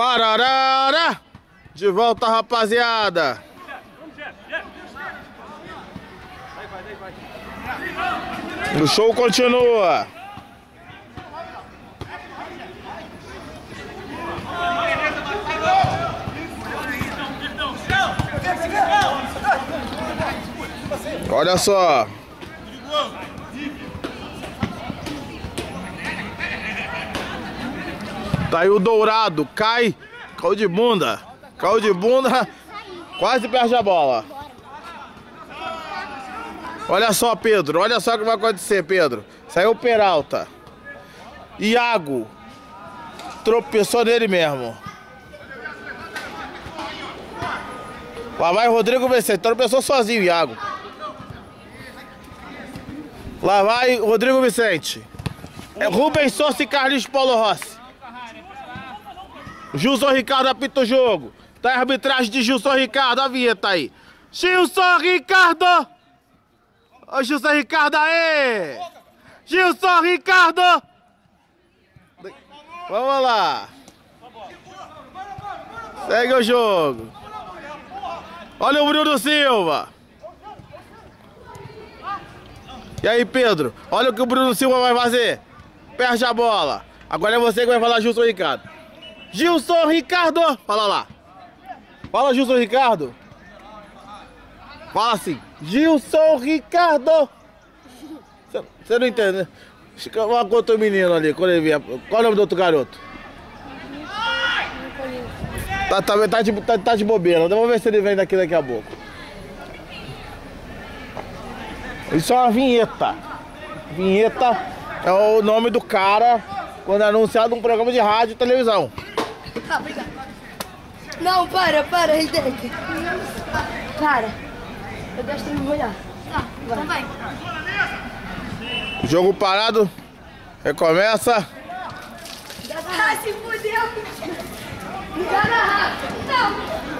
Pararara! De volta, rapaziada! O show continua! Olha só! Tá aí o dourado, cai, caiu de bunda, caiu de bunda, quase perde a bola. Olha só, Pedro, olha só o que vai acontecer, Pedro. Saiu o Peralta. Iago tropeçou nele mesmo. Lá vai Rodrigo Vicente, tropeçou sozinho, Iago. Lá vai Rodrigo Vicente. É Rubens Souza e Carlinhos Paulo Rossi. Gilson Ricardo apita o jogo. Tá a arbitragem de Gilson Ricardo, a vinheta aí. Gilson Ricardo! Ô Gilson Ricardo aí! Gilson Ricardo! Vamos lá! Segue o jogo. Olha o Bruno Silva. E aí, Pedro? Olha o que o Bruno Silva vai fazer. Perde a bola. Agora é você que vai falar Gilson Ricardo. Gilson Ricardo! Fala lá. Fala, Gilson Ricardo. Fala assim. Gilson Ricardo! Você não entende, né? Uma com outro menino ali, quando ele vier. Qual é o nome do outro garoto? Tá, tá, tá, de, tá, tá de bobeira. Vamos ver se ele vem daqui daqui a pouco. Isso é uma vinheta. Vinheta é o nome do cara quando é anunciado um programa de rádio e televisão. Ah, obrigado. Não, para, para, Hideki. Para. Eu gosto de me molhar. Tá, então vai. Jogo parado. Recomeça. Ah, se fudeu.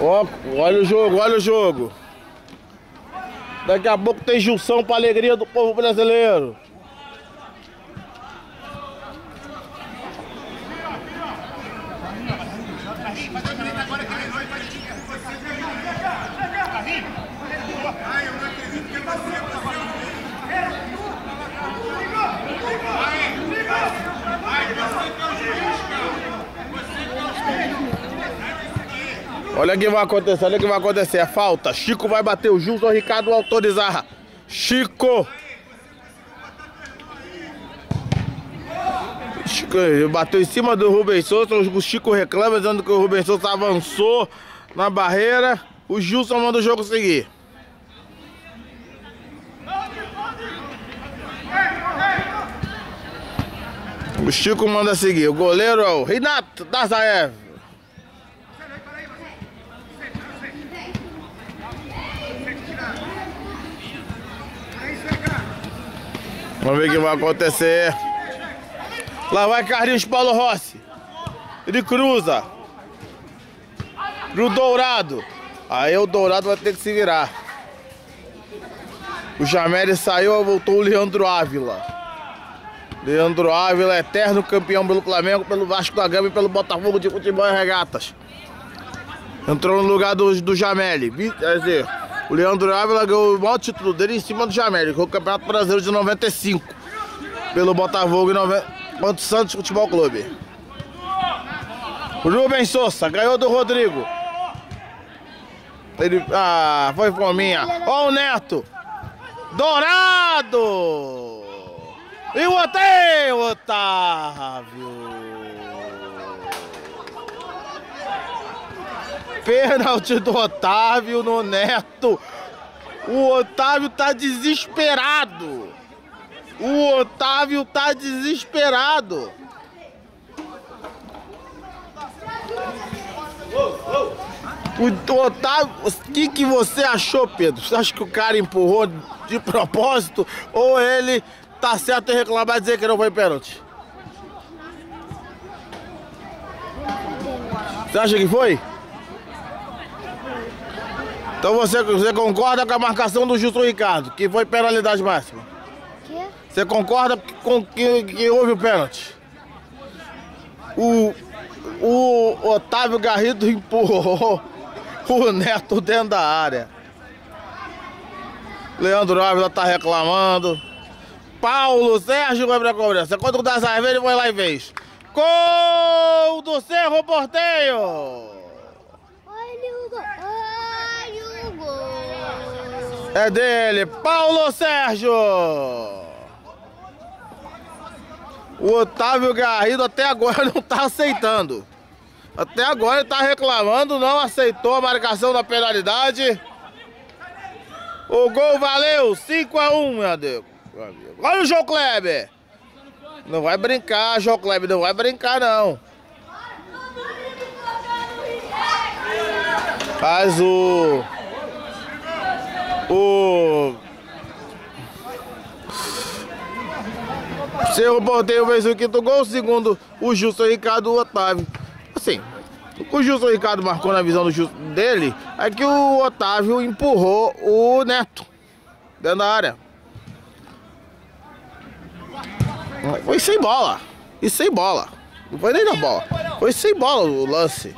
Ó, olha o jogo, olha o jogo. Daqui a pouco tem Gilson pra alegria do povo brasileiro. Olha o que vai acontecer, olha o que vai acontecer. É falta. Chico vai bater. O Gilson Ricardo autorizar. Chico. Chico bateu em cima do Rubens Souza. O Chico reclama dizendo que o Rubens Souza avançou na barreira. O Gilson manda o jogo seguir. O Chico manda seguir. O goleiro é o Renato Dazaev. Vamos ver o que vai acontecer. Lá vai Carlinhos Paulo Rossi. Ele cruza. Pro Dourado. Aí o Dourado vai ter que se virar. O Jameli saiu, voltou o Leandro Ávila. Leandro Ávila, eterno campeão pelo Flamengo, pelo Vasco da Gama e pelo Botafogo de Futebol e Regatas. Entrou no lugar do, do Jameli. Quer dizer, o Leandro Ávila ganhou o maior título dele em cima do foi o Campeonato Brasileiro de 95. Pelo Botafogo e o Santos Futebol Clube. Rubens Souza ganhou do Rodrigo. Ele... Ah, foi fominha. Ó o Neto. Dourado! E o! Otávio! Pênalti do Otávio no Neto. O Otávio tá desesperado. O Otávio tá desesperado. O Otávio, o que, que você achou, Pedro? Você acha que o cara empurrou de propósito ou ele tá certo em reclamar e dizer que não foi pênalti? Você acha que foi? Então você, você concorda com a marcação do Justo Ricardo, que foi penalidade máxima? Quê? Você concorda com que, que houve o pênalti? O, o, Otávio Garrido empurrou o Neto dentro da área. Leandro Ávila tá reclamando. Paulo Sérgio vai pra cobrança. Quando o das ele vai lá e vez. Gol do Cerro Porteio! Olha o gol! Olha o gol! É dele, Paulo Sérgio! O Otávio Garrido até agora não tá aceitando. Até agora ele tá reclamando, não aceitou a marcação da penalidade. O gol valeu 5x1, meu Deus. Olha o João Kleber. Não vai brincar, João Kleber, não vai brincar não. Faz o... O... Cerro Porteiro fez o quinto gol, o segundo o Justo Ricardo Otávio. Assim, o que o Justo Ricardo marcou na visão dele é que o Otávio empurrou o Neto dentro da área. Foi sem bola. E sem bola. Não foi nem na bola. Foi sem bola o lance.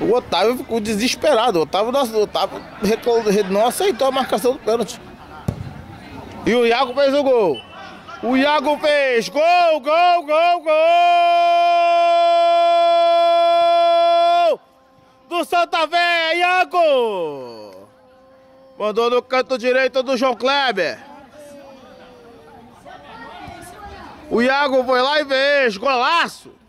O Otávio ficou desesperado. O Otávio, não, o Otávio não aceitou a marcação do pênalti. E o Iago fez o gol. O Iago fez. Gol, gol, gol, gol! Do Santa Fé, Iago! Mandou no canto direito do João Kleber. O Iago foi lá e fez. Golaço!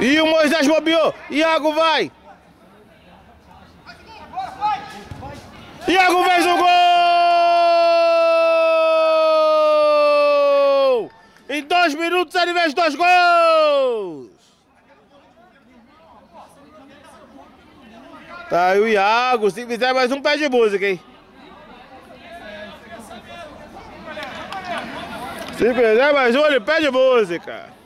E o Moisés bobeou. Iago vai. Iago fez o gol! Em dois minutos ele fez dois gols! Tá aí o Iago, se fizer mais um pé de música, hein? Se fizer mais um, ele pede música.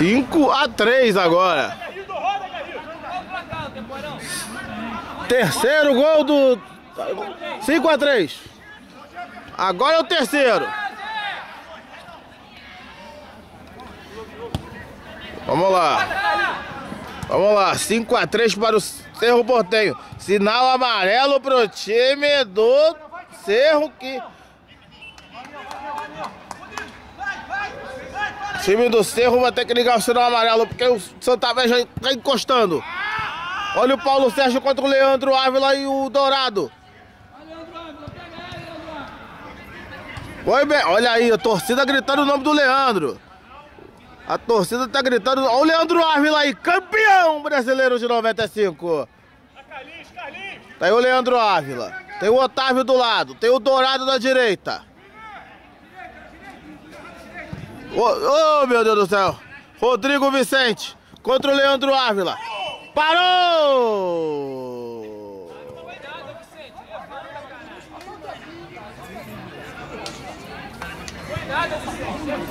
5 a 3 agora. Terceiro gol do 5 a 3. Agora é o terceiro. Vamos lá. Vamos lá, 5 a 3 para o Cerro Portenho. Sinal amarelo pro time do Cerro que time do Cerro vai ter que ligar o sinal amarelo, porque o Santa Fé já está encostando. Olha o Paulo Sérgio contra o Leandro Ávila e o Dourado. Oi, bem. Olha aí, a torcida gritando o nome do Leandro. A torcida tá gritando. Olha o Leandro Ávila aí, campeão brasileiro de 95. Tá aí o Leandro Ávila. Tem o Otávio do lado. Tem o Dourado da direita. Oh, oh, meu Deus do céu. Rodrigo Vicente contra o Leandro Ávila. Parou!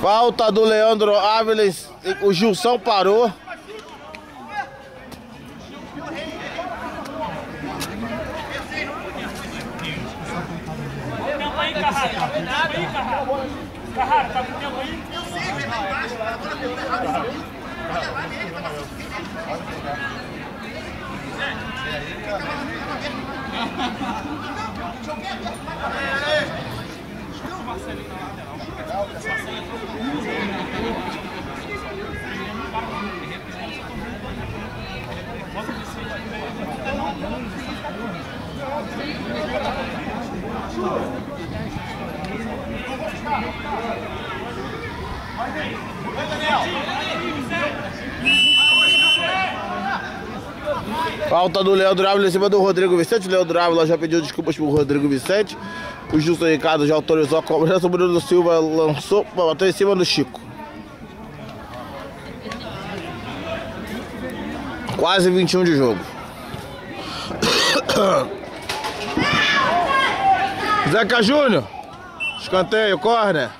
Falta do Leandro Ávila. O Gilson parou. Carrara, tá com tempo aí? Na lateral. Falta do Leandro Ávila em cima do Rodrigo Vicente. Leandro Ávila já pediu desculpas pro Rodrigo Vicente. O Justo Ricardo já autorizou a cobrança. O Bruno Silva lançou bater em cima do Chico. Quase 21 de jogo. Zeca Júnior. Escanteio, corner.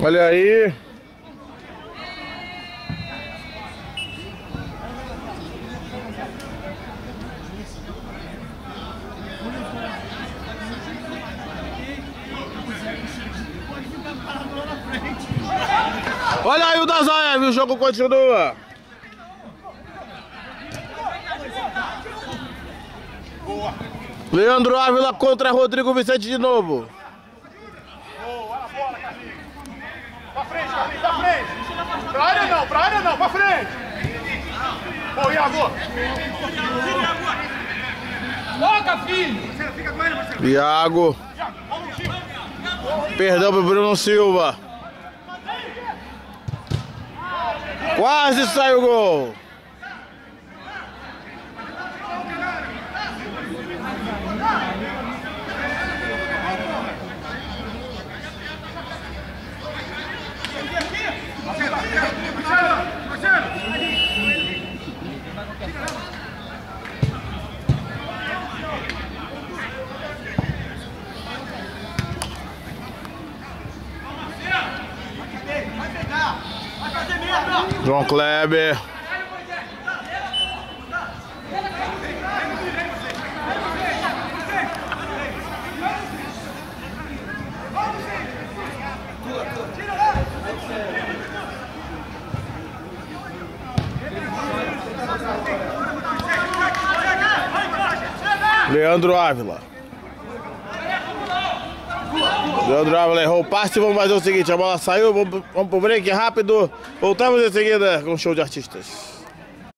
Olha aí. Olha aí o Dazaev, o jogo continua. Leandro Ávila contra Rodrigo Vicente de novo. Boa, a bola, Carlinhos. Pra frente, Carlinhos, pra frente. Pra área não, pra área não, pra frente. Boa, Iago. Toca, filho. Iago. Perdão pro Bruno Silva. Quase saiu o gol. João Kleber. Leandro Ávila. Leandro Ávila errou o passe. Vamos fazer o seguinte: a bola saiu. Vamos, vamos pro break rápido. Voltamos em seguida com o show de artistas.